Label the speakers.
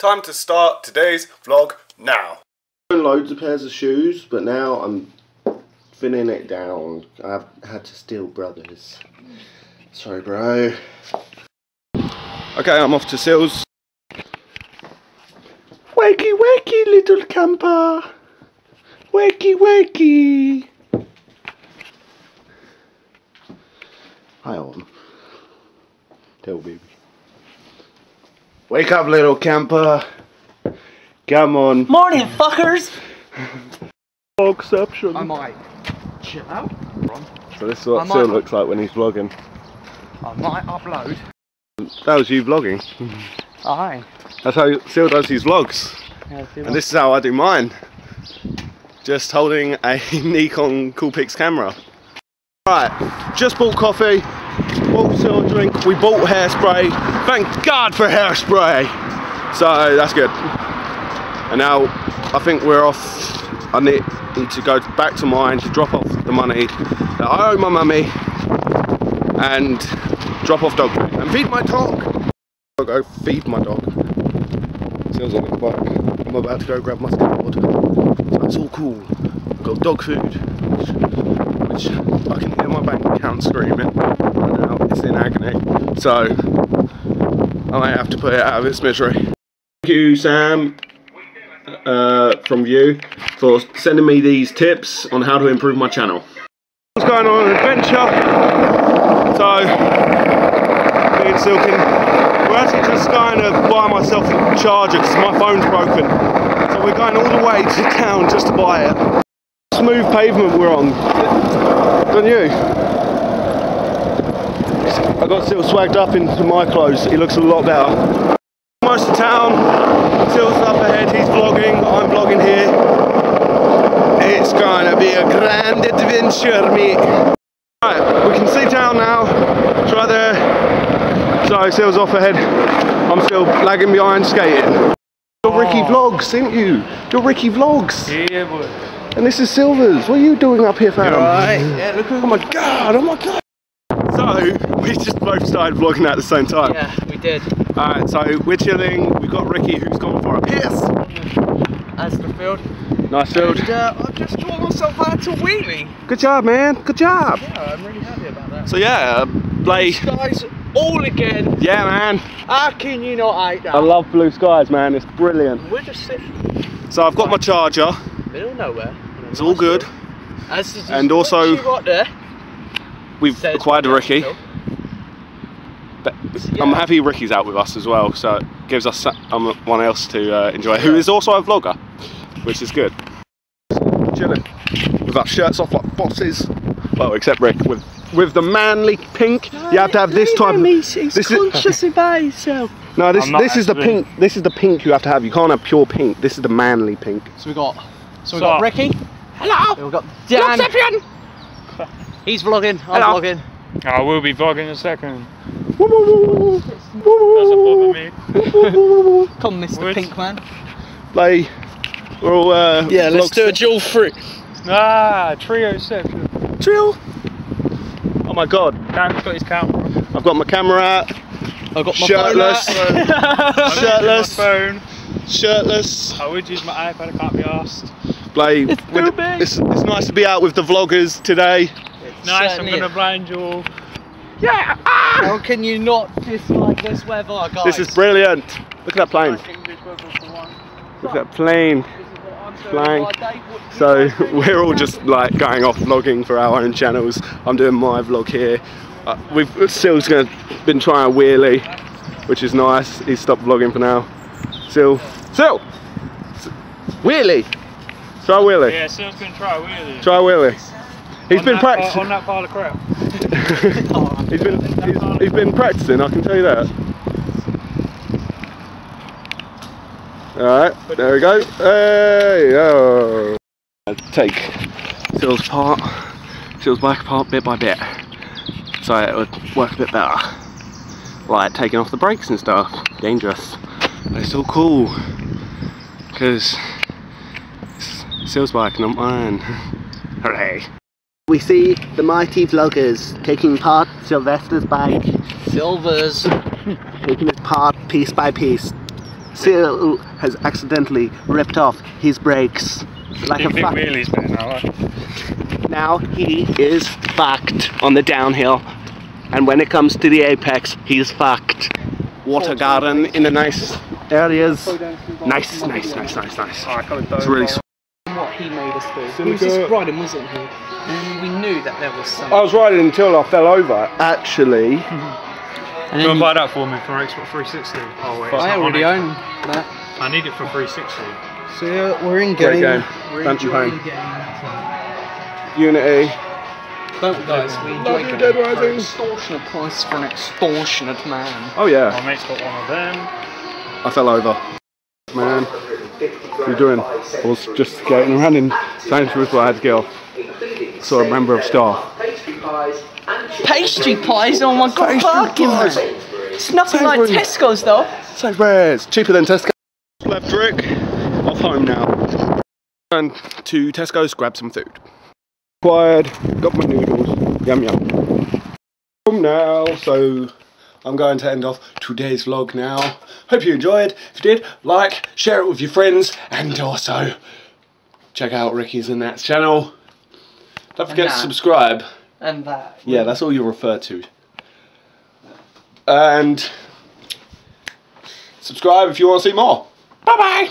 Speaker 1: Time to start today's vlog now.
Speaker 2: Loads of pairs of shoes, but now I'm thinning it down. I've had to steal brothers. Sorry, bro. Okay, I'm off to Sills. Wakey, wakey, little camper. Wakey, wakey. Hi, on. Tell baby. Wake up, little camper. Come on.
Speaker 3: Morning, fuckers!
Speaker 2: Exception.
Speaker 3: I might chill out.
Speaker 2: So this is what
Speaker 3: I might-
Speaker 2: Sil looks like when he's vlogging.
Speaker 3: I might upload.
Speaker 2: That was you vlogging.
Speaker 3: Aye.
Speaker 2: That's how Sil does his vlogs.
Speaker 3: Yeah, see
Speaker 2: And this is how I do mine. Just holding a Nikon Coolpix camera. Right, just bought coffee, a drink, we bought hairspray. Thank God for hairspray! So that's good. And now I think we're off. I need, need to go back to mine to drop off the money that I owe my mummy and drop off dog food and feed my dog. I'll go feed my dog. Sil's on the bike. I'm about to go grab my skateboard. So it's all cool. I've got dog food, I can hear my bank account screaming right now. It's in agony. So I might have to put it out of its misery. Thank you, Sam, uh, from you, for sending me these tips on how to improve my channel. What's going on an adventure, so me and Silkin, we're actually just going to buy myself a charger because my phone's broken. So we're going all the way to town just to buy it. Smooth pavement we're on, don't you? I got still swagged up into my clothes. He looks a lot better. Almost to town. Sil's up ahead. He's vlogging. I'm vlogging here. It's gonna be a grand adventure, mate. Right, we can see town now. It's right there. So Sil's off ahead. I'm still lagging behind skating. You're Ricky oh. Vlogs, didn't you? You're Ricky Vlogs.
Speaker 4: Yeah, boy.
Speaker 2: And this is Seelvers. What are you doing up here, fam?
Speaker 3: Right. Yeah, look
Speaker 2: Oh my god, oh my god. So, we just both started vlogging at the same time.
Speaker 3: Yeah, we did.
Speaker 2: Alright, so we're chilling. We've got Ricky who's gone for a piss.
Speaker 3: Astrofield.
Speaker 2: Nice field.
Speaker 3: And uh, I've just taught myself out to wheelie.
Speaker 2: Good job, man. Good job.
Speaker 3: Yeah, I'm really happy about that.
Speaker 2: So, yeah, uh, Blay.
Speaker 3: Guys, all again.
Speaker 2: Yeah, man.
Speaker 3: How can you not hate that?
Speaker 2: I love blue skies, man. It's brilliant.
Speaker 3: We're just sitting
Speaker 2: So, I've got my charger.
Speaker 3: Middle of nowhere.
Speaker 2: It's all good.
Speaker 3: As
Speaker 2: And also-
Speaker 3: right there.
Speaker 2: We've acquired a Ricky.
Speaker 3: Astrofield.
Speaker 2: But I'm happy Ricky's out with us as well, so it gives us someone else to uh, enjoy, who is also a vlogger, which is good. Chilling with our shirts off like bosses. Well, except Rick with with the manly pink. you have to have this type. Of,
Speaker 3: He's
Speaker 2: this is-
Speaker 3: about himself.
Speaker 2: no, this
Speaker 4: I'm
Speaker 2: this is the pink. This is the pink you have to have. You can't have pure pink. This is the manly pink.
Speaker 3: So we got, so we
Speaker 4: So-
Speaker 3: got Ricky. Hello. We've got Dan. He's vlogging. I'm
Speaker 2: Hello.
Speaker 3: vlogging.
Speaker 4: I will be vlogging in a second.
Speaker 2: Woo, woo, woo,
Speaker 4: Doesn't bother me.
Speaker 2: woo, woo, woo.
Speaker 3: Come, Mr.
Speaker 4: Wood.
Speaker 3: Pink Man.
Speaker 2: Like, we're all. Uh,
Speaker 3: Yeah, let's
Speaker 2: vlogs-
Speaker 3: do a dual fruit.
Speaker 4: Ah, trio section.
Speaker 2: Drill. Oh my god!
Speaker 4: Dan's got his camera.
Speaker 2: I've got my camera out.
Speaker 3: I've got my
Speaker 2: Shirtless.
Speaker 3: phone out.
Speaker 4: I
Speaker 2: Shirtless.
Speaker 4: My phone.
Speaker 2: Shirtless.
Speaker 4: I would use my iPad. I can't be asked.
Speaker 2: Blade.
Speaker 3: It's
Speaker 2: with-
Speaker 3: too big.
Speaker 2: It's, it's nice to be out with the vloggers today.
Speaker 4: It's Nice.
Speaker 3: Certainly
Speaker 4: I'm gonna
Speaker 3: is.
Speaker 4: blind you all.
Speaker 2: Yeah. Ah!
Speaker 3: How can you not dislike this weather, guys?
Speaker 2: This is brilliant. Look at that plane.
Speaker 4: English weather for one.
Speaker 2: Look at that plane.
Speaker 3: This is what I'm doing
Speaker 2: Flying.
Speaker 3: my day. What you
Speaker 2: So we're all just like going off vlogging for our own channels. I'm doing my vlog here. Uh, we've Sil's gonna been trying a wheelie, which is nice. He's stopped vlogging for now. Sil, Sil, S- wheelie. Try wheelie.
Speaker 4: Yeah, Sil's gonna try a wheelie.
Speaker 2: Try wheelie. He's
Speaker 4: On
Speaker 2: been practicing.
Speaker 4: on that pile of crap.
Speaker 2: he's been he's, he's been practicing. I can tell you that. All right, there we go. Hey, oh. Take Sil's part, Sil's bike apart bit by bit, so it would work a bit better. Like taking off the brakes and stuff. Dangerous, but it's all cool because it's Sil's bike, not mine. Hooray! We see the mighty vloggers taking part Sylvester's bike,
Speaker 3: Seelvers.
Speaker 2: taking it apart piece by piece. Phil has accidentally ripped off his brakes like a fuck.
Speaker 4: now.
Speaker 2: He is fucked on the downhill, and when it comes to the apex, he's fucked. Water garden in a nice areas. Nice, nice, nice, nice, nice. It's really. sweet.
Speaker 3: What he made us do. He was just riding, wasn't he? And we knew that there was some.
Speaker 2: I was riding until I fell over. Actually,
Speaker 3: and
Speaker 4: Go
Speaker 3: then
Speaker 4: and buy that for me for Xbox 360. Oh wait,
Speaker 3: I already own that.
Speaker 4: I need it for 360.
Speaker 3: So yeah, we're in
Speaker 2: Great
Speaker 3: game.
Speaker 2: game.
Speaker 3: We're
Speaker 2: Phantom
Speaker 3: enjoying
Speaker 2: Pain.
Speaker 3: game.
Speaker 2: Unity.
Speaker 3: Don't we, guys? We enjoy
Speaker 2: Love you,
Speaker 3: game.
Speaker 2: Dead
Speaker 3: For
Speaker 2: Rising.
Speaker 3: Extortionate price for an extortionate man.
Speaker 2: Oh yeah,
Speaker 4: My mate's got one of them.
Speaker 2: I fell over. Man, what are you doing? I was just skating around in Sainsbury's where I had to get off. Saw a member of staff.
Speaker 3: Pastry pies? Oh my god, fucking
Speaker 2: pies.
Speaker 3: man. It's nothing like Tesco's though.
Speaker 2: Sainsbury's, cheaper than Tesco. Left Rick, off home now. And to Tesco's, grab some food. Acquired, got my noodles, yum yum. Home now, so I'm going to end off today's vlog now. Hope you enjoyed. If you did, like, share it with your friends, and also check out Ricky's and Nat's channel. Don't forget to subscribe.
Speaker 3: And that.
Speaker 2: Yeah, that's all you refer to. And subscribe if you want to see more. Bye bye.